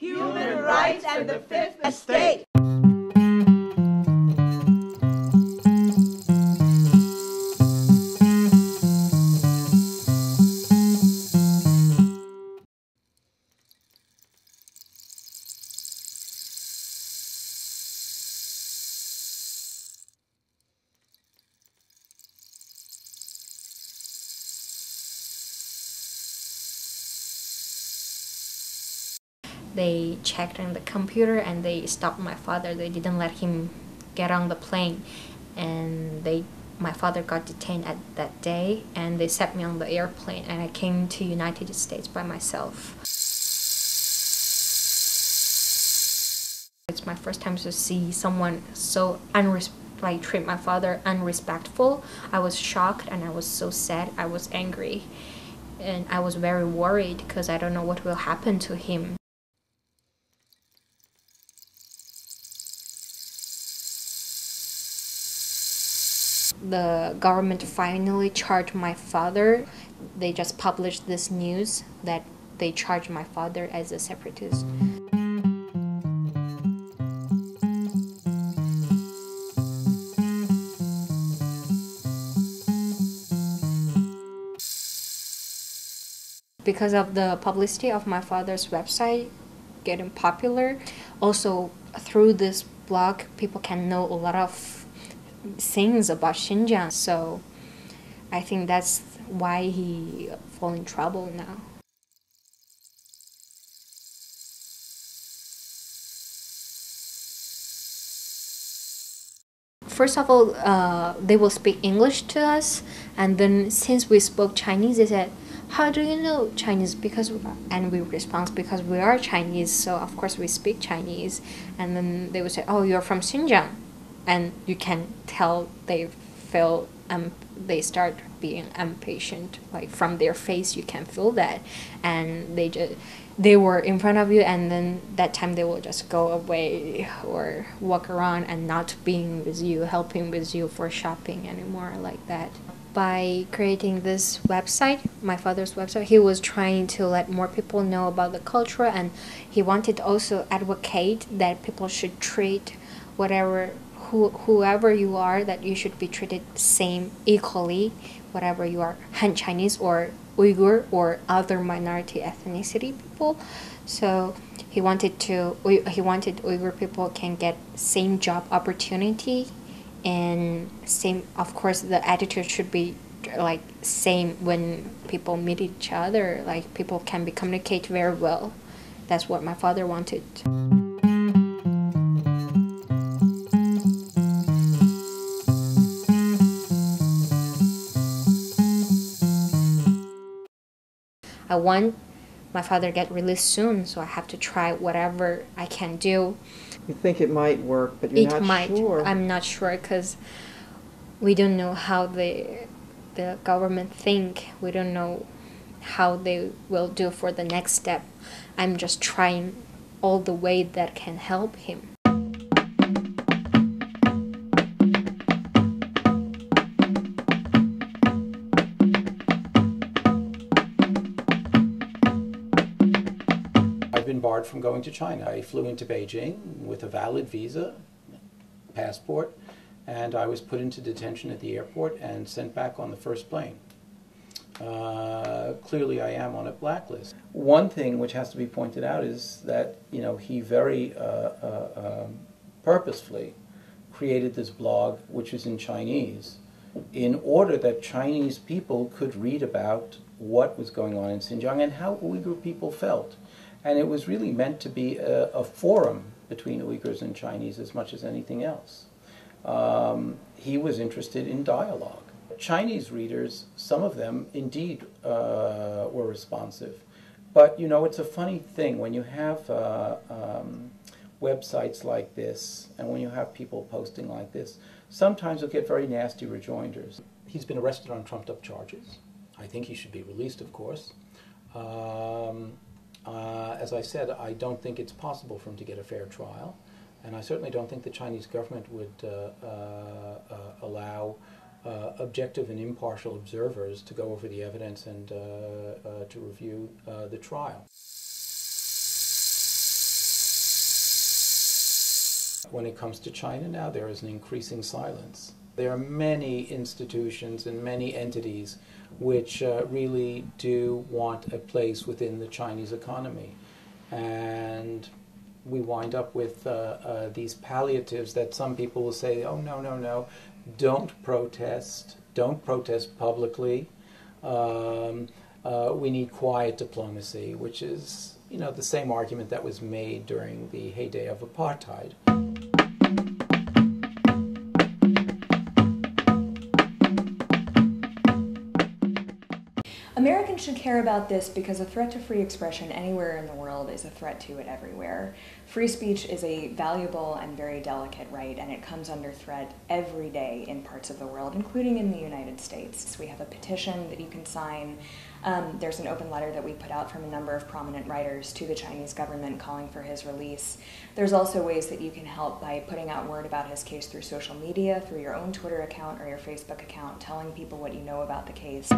Human rights and the fifth estate. They checked on the computer and they stopped my father. They didn't let him get on the plane, and they my father got detained at that day, and they set me on the airplane, and I came to United States by myself. It's my first time to see someone so unres like treat my father unrespectful. I was shocked and I was so sad. I was angry, and I was very worried because I don't know what will happen to him. The government finally charged my father. They just published this news that they charged my father as a separatist. Because of the publicity of my father's website getting popular, also through this blog, people can know a lot of things about Xinjiang. So I think that's why he fall in trouble now. First of all, uh, they will speak English to us, and then since we spoke Chinese, they said, "How do you know Chinese?" Because and we respond because we are Chinese, so of course we speak Chinese. And then they would say, "Oh, you're from Xinjiang." And you can tell they feel um they start being impatient like from their face you can feel that. And they just they were in front of you and then that time they will just go away or walk around and not being with you helping with you for shopping anymore like that. By creating this website my father's website he was trying to let more people know about the culture and he wanted also advocate that people should treat whatever who, whoever you are, that you should be treated same equally, whatever you are, Han Chinese or Uyghur or other minority ethnicity people. So he wanted to he wanted Uyghur people can get same job opportunity and same of course the attitude should be like same when people meet each other like people can be communicate very well that's what my father wanted I want my father get released soon, so I have to try whatever I can do. You think it might work, but you're it not might. sure. I'm not sure because we don't know how the the government think. We don't know how they will do for the next step. I'm just trying all the way that can help him. Barred from going to China. I flew into Beijing with a valid visa, passport, and I was put into detention at the airport and sent back on the first plane. Uh, clearly, I am on a blacklist. One thing which has to be pointed out is that you know he very uh, uh, um, purposefully created this blog, which is in Chinese, in order that Chinese people could read about what was going on in Xinjiang and how Uyghur people felt. And it was really meant to be a, a forum between Uyghurs and Chinese as much as anything else. Um, he was interested in dialogue. Chinese readers, some of them indeed uh, were responsive. But you know, it's a funny thing when you have uh, um, websites like this and when you have people posting like this, sometimes you'll get very nasty rejoinders. He's been arrested on trumped up charges. I think he should be released, of course. Um, uh, as I said, I don't think it's possible for him to get a fair trial, and I certainly don't think the Chinese government would uh, uh, uh allow uh, objective and impartial observers to go over the evidence and to review the trial. When it comes to China now, there is an increasing silence. There are many institutions and many entities which uh, really do want a place within the Chinese economy. And we wind up with uh, uh, these palliatives that some people will say, oh, no, no, no, don't protest, don't protest publicly. Um, uh, we need quiet diplomacy, which is, you know, the same argument that was made during the heyday of apartheid. Americans should care about this because a threat to free expression anywhere in the world is a threat to it everywhere. Free speech is a valuable and very delicate right, and it comes under threat every day in parts of the world, including in the United States. We have a petition that you can sign. Um, there's an open letter that we put out from a number of prominent writers to the Chinese government calling for his release. There's also ways that you can help by putting out word about his case through social media, through your own Twitter account or your Facebook account, telling people what you know about the case.